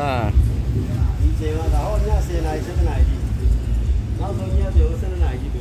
Invei una